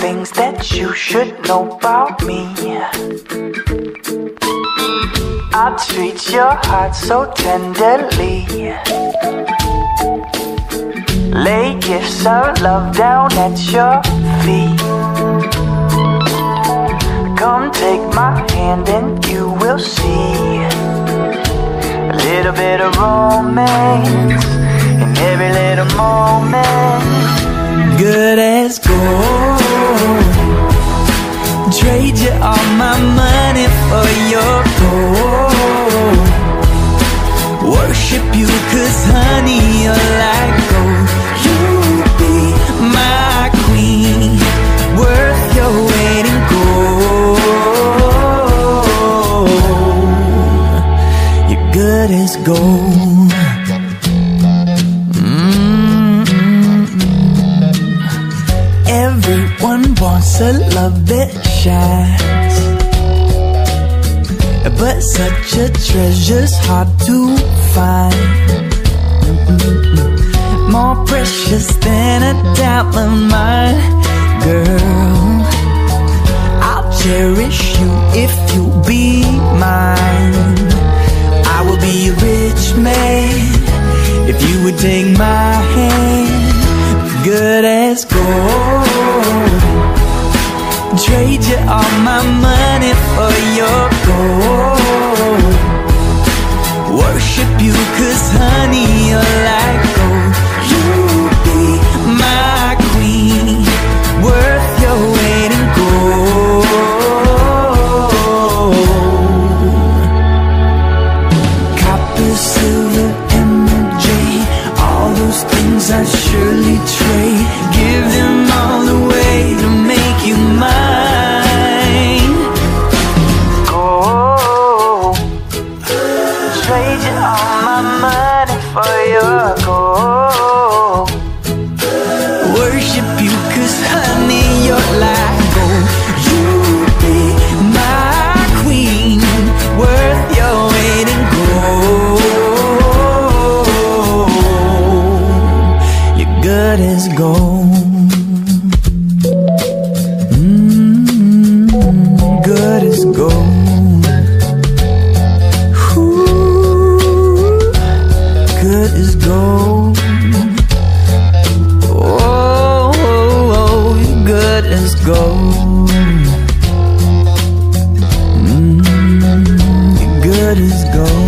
things that you should know about me. I treat your heart so tenderly. Lay gifts of love down at your feet. Come take my hand and you will see a little bit of romance in every little moment. All my money for your gold. Worship you, cause honey, you're like gold. You be my queen, worth your weight in gold. You're good as gold. A love that shines. But such a treasure's hard to find. More precious than a diamond, my girl. I'll cherish you if you be mine. I will be a rich man if you would take my hand. Good as gold. Gold. Worship you cause honey you're like gold You be my queen Worth your weight in gold You're good as gold is gold. Oh, oh, oh you're good is gold. Mm, you're good is gold.